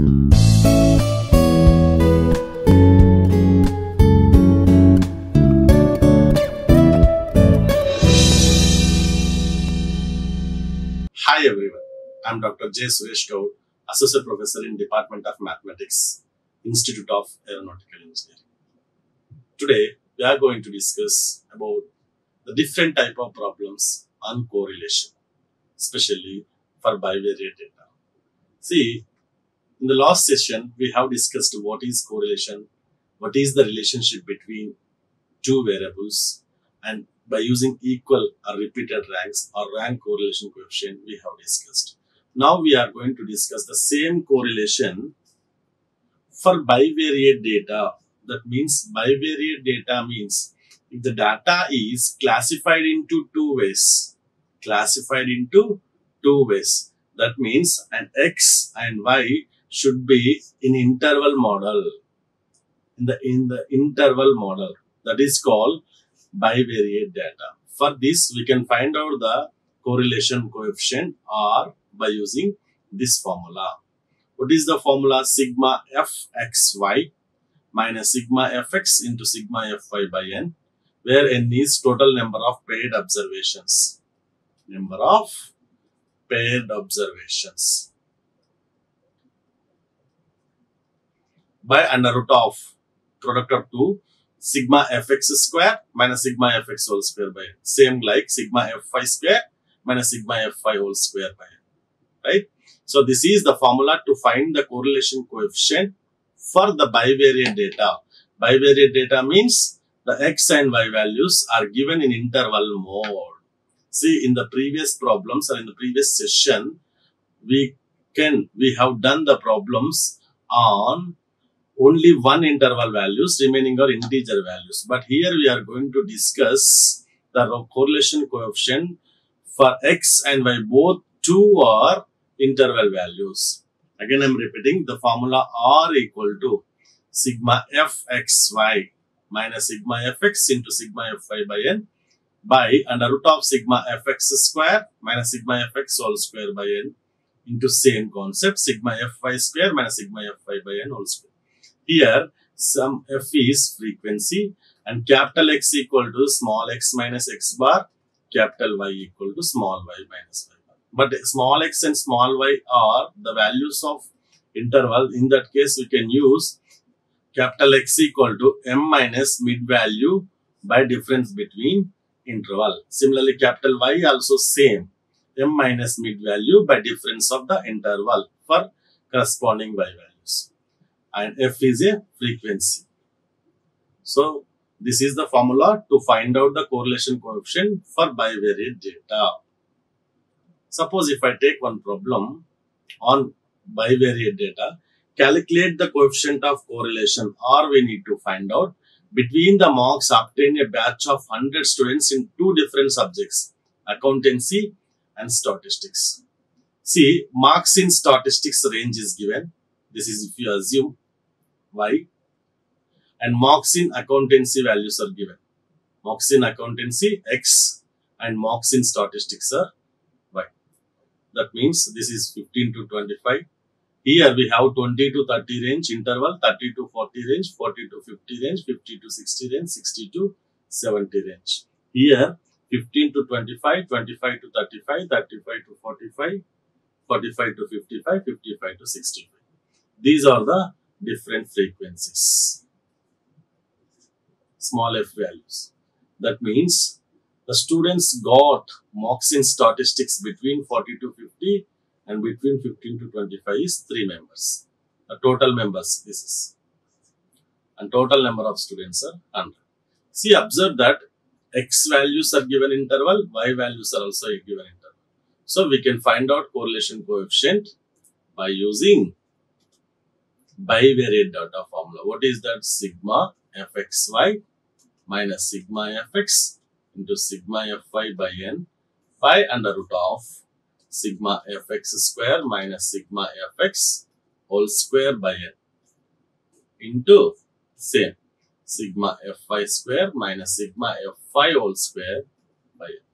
Hi everyone, I'm Dr. J. Suresh Associate Professor in Department of Mathematics, Institute of Aeronautical Engineering. Today, we are going to discuss about the different type of problems on correlation, especially for bivariate data. See, in the last session, we have discussed what is correlation, what is the relationship between two variables, and by using equal or repeated ranks or rank correlation coefficient we have discussed. Now we are going to discuss the same correlation for bivariate data. That means bivariate data means if the data is classified into two ways, classified into two ways. That means an x and y should be in interval model. In the in the interval model that is called bivariate data. For this, we can find out the correlation coefficient R by using this formula. What is the formula? Sigma fxy minus sigma fx into sigma fy by n, where n is total number of paired observations. Number of paired observations. By under root of product of 2 sigma fx square minus sigma fx whole square by. Same like sigma fy square minus sigma fy whole square by. Right? So this is the formula to find the correlation coefficient for the bivariate data. Bivariate data means the x and y values are given in interval mode. See in the previous problems or in the previous session, we can, we have done the problems on only one interval values remaining are integer values. But here we are going to discuss the correlation coefficient for x and y both two are interval values. Again I am repeating the formula R equal to sigma fxy minus sigma fx into sigma fy by n by under root of sigma fx square minus sigma fx all square by n into same concept sigma fy square minus sigma fy by n all square. Here, some f is frequency and capital X equal to small x minus x bar, capital Y equal to small y minus y bar. But small x and small y are the values of interval. In that case, we can use capital X equal to m minus mid value by difference between interval. Similarly, capital Y also same m minus mid value by difference of the interval for corresponding y values and f is a frequency. So, this is the formula to find out the correlation coefficient for bivariate data. Suppose if I take one problem on bivariate data, calculate the coefficient of correlation or we need to find out between the marks obtained a batch of 100 students in two different subjects, accountancy and statistics. See, marks in statistics range is given. This is if you assume y and marks in accountancy values are given. Marks in accountancy x and marks in statistics are y. That means this is 15 to 25. Here we have 20 to 30 range interval, 30 to 40 range, 40 to 50 range, 50 to 60 range, 60 to 70 range. Here 15 to 25, 25 to 35, 35 to 45, 45 to 55, 55 to 65. These are the different frequencies. Small f values. That means the students got marks in statistics between 40 to 50 and between 15 to 25 is 3 members. The total members this is. And total number of students are 100. See, observe that x values are given interval, y values are also given interval. So, we can find out correlation coefficient by using bivariate data formula. What is that? Sigma fxy minus sigma fx into sigma fy by n by under root of sigma fx square minus sigma fx whole square by n into same sigma fy square minus sigma fy whole square by n.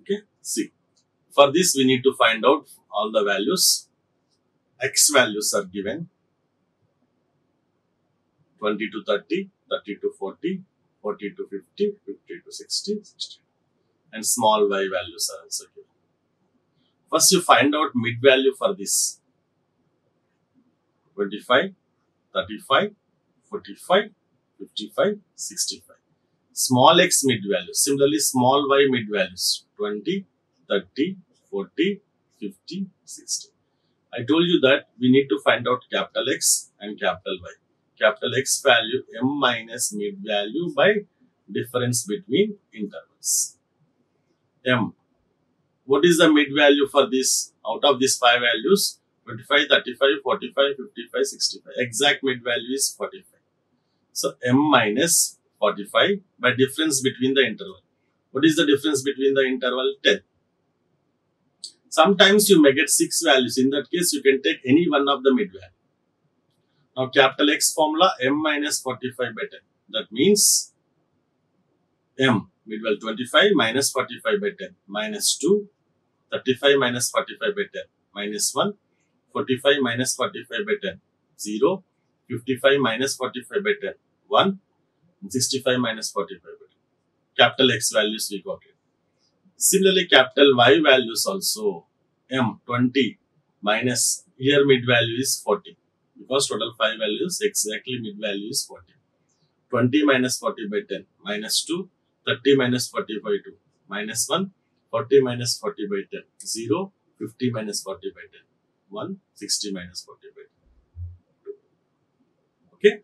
Okay, see. For this we need to find out all the values x values are given 20 to 30, 30 to 40, 40 to 50, 50 to 60, 60. And small y values are also given. First, you find out mid value for this 25, 35, 45, 55, 65. Small x mid value. Similarly, small y mid values 20, 30, 40, 50, 60. I told you that we need to find out capital X and capital Y. Capital X value m minus mid value by difference between intervals. M. What is the mid value for this? Out of these five values, 25, 35, 45, 55, 65. Exact mid value is 45. So m minus 45 by difference between the interval. What is the difference between the interval? 10. Sometimes you may get six values. In that case, you can take any one of the mid value. Now, capital X formula m minus 45 by 10. That means m mid value 25 minus 45 by 10 minus 2, 35 minus 45 by 10 minus 1, 45 minus 45 by 10 0, 55 minus 45 by 10 1, 65 minus 45 by 10. Capital X values we got it. Similarly, capital Y values also M 20 minus here mid value is 40 because total 5 values exactly mid value is 40. 20 minus 40 by 10 minus 2, 30 minus 40 by 2 minus 1, 40 minus 40 by 10 0, 50 minus 40 by 10 1, 60 minus 40 by 2. Okay.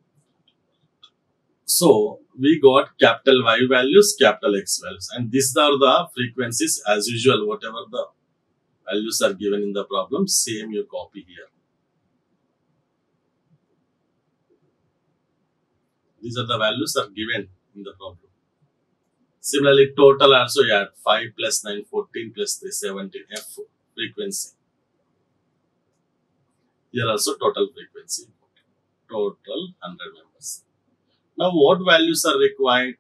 So, we got capital Y values, capital X values and these are the frequencies as usual whatever the values are given in the problem same you copy here. These are the values are given in the problem. Similarly total also you add 5 plus 9 14 plus 3 17 F frequency. Here also total frequency total 100 members. Now, what values are required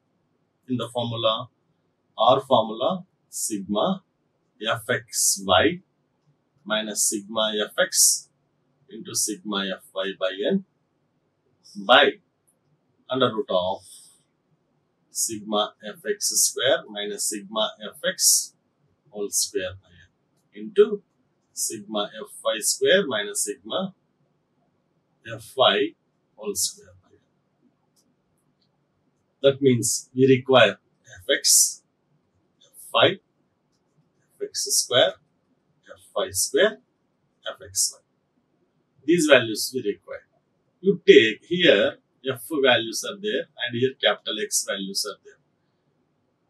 in the formula? Our formula sigma fxy minus sigma fx into sigma fy by n by under root of sigma fx square minus sigma fx whole square by n into sigma fy square minus sigma fy whole square that means we require fx, fy, fx square, fy square, fxy. These values we require. You take here f values are there and here capital X values are there.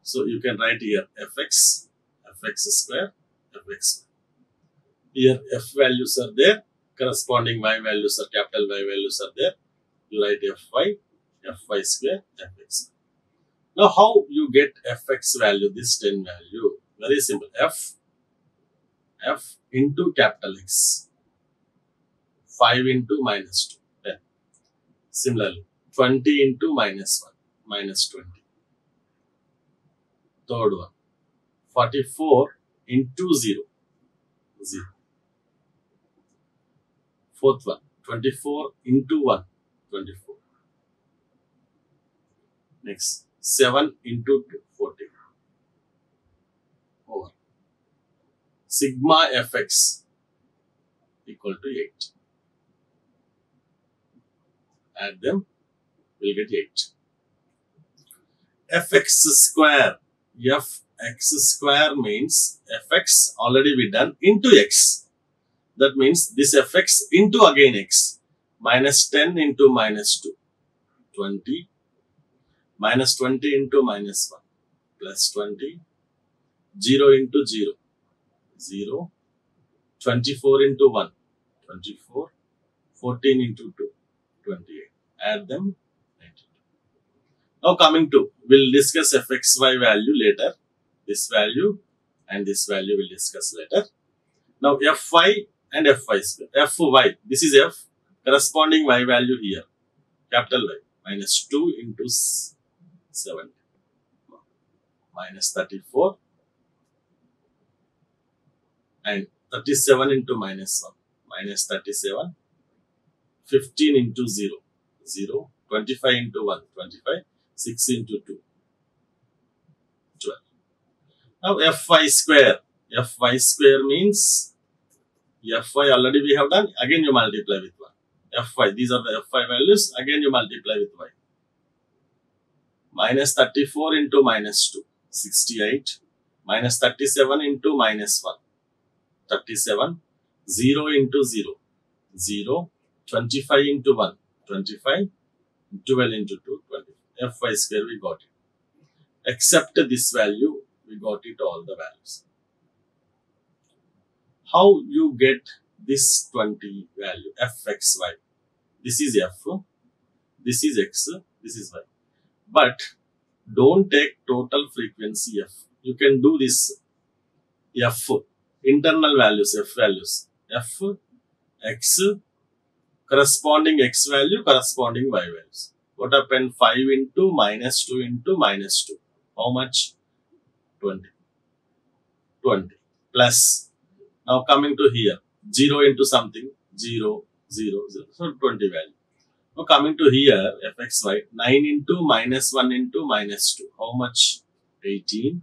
So you can write here fx, fx square, fx. Here f values are there, corresponding y values are capital Y values are there. You write fy, fy square fx. Now how you get fx value, this 10 value? Very simple. f, f into capital X. 5 into minus 2, 10. Similarly, 20 into minus 1, minus 20. Third one, 44 into 0, 0. Fourth one, 24 into 1, 24. Next, 7 into 2, 40. Over. Sigma fx equal to 8. Add them, we'll get 8. fx square, fx square means fx already we done into x. That means this fx into again x minus 10 into minus 2, 20 minus 20 into minus 1 plus 20 0 into 0 0 24 into 1 24 14 into 2 28 add them. 92 now coming to we'll discuss fxy value later. This value and this value we'll discuss later. Now fy and fy square. Fy this is f. Corresponding y value here. Capital y. Minus 2 into 7 minus 34 and 37 into minus 1 minus 37 15 into 0 0 25 into 1 25 6 into 2 12 now fy square. Fy square means fy already we have done. Again you multiply with 1 fy these are the fy values. Again you multiply with y minus 34 into minus 2 68 minus 37 into minus 1 37 0 into 0 0 25 into 1 25 12 into 2 20 fy square we got it. Except this value we got it all the values. How you get this 20 value? Fxy this is f this is x this is y but don't take total frequency f. You can do this f internal values f values. F x corresponding x value corresponding y values. What happened? 5 into minus 2 into minus 2 how much? 20 20 plus. Now coming to here. 0 into something. 0 0 0 so 20 value now coming to here fxy 9 into minus 1 into minus 2 how much? 18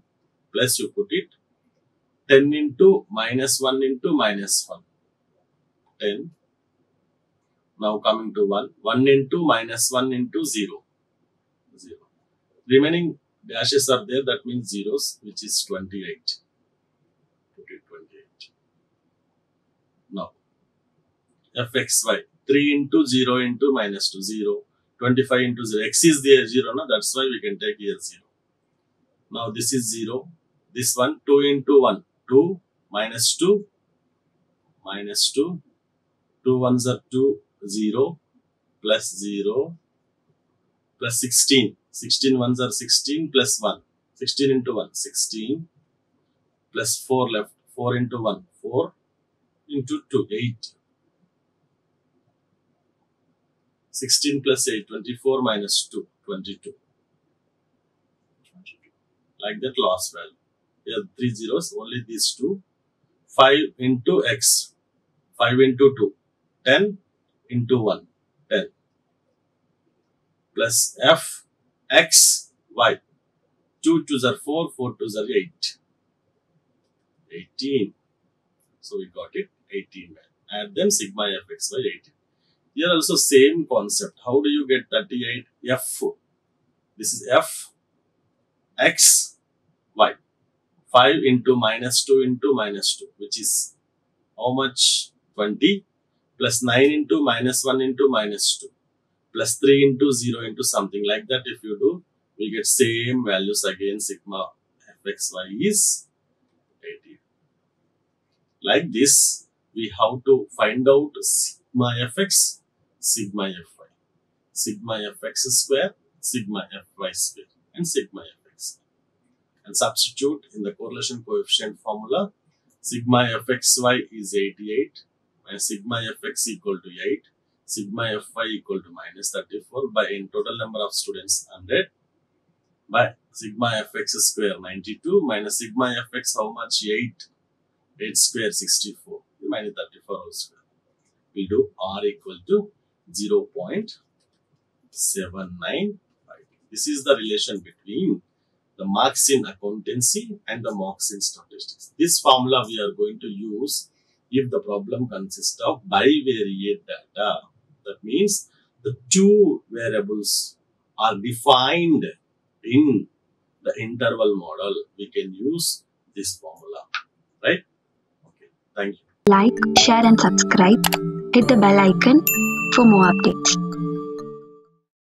plus you put it. 10 into minus 1 into minus 1 10 now coming to 1 1 into minus 1 into 0 0 remaining dashes are there. That means zeros which is 28 put it 28 now fxy 3 into 0 into minus 2 0 25 into 0 x is there 0 no that's why we can take here 0 now this is 0 this one 2 into 1 2 minus 2 minus 2 2 ones are 2 0 plus 0 plus 16 16 ones are 16 plus 1 16 into 1 16 plus 4 left. 4 into 1 4 into 2 8 16 plus 8 24 minus 2 22 like that loss value. Here three zeros only these two. 5 into x. 5 into 2 10 into 1 10 plus f x y. 2 twos are 4 4 twos are 8 18 so we got it. 18 add them sigma f x y 18 here also same concept. How do you get 38 f? This is f x y. 5 into minus 2 into minus 2 which is how much? 20 plus 9 into minus 1 into minus 2 plus 3 into 0 into something like that. If you do we get same values again. Sigma fxy is 80 like this we have to find out sigma fx sigma fy sigma fx square sigma fy square and sigma fx and substitute in the correlation coefficient formula sigma fxy is 88 and sigma fx equal to 8 sigma fy equal to minus 34 by in total number of students 100 by sigma fx square 92 minus sigma fx how much? 8 8 square 64 minus 34 whole square. We do r equal to 0.795 this is the relation between the marks in accountancy and the marks in statistics this formula we are going to use if the problem consists of bivariate data that means the two variables are defined in the interval model, we can use this formula. Right? Okay. Thank you. Like, share and subscribe. Hit the bell icon for more updates.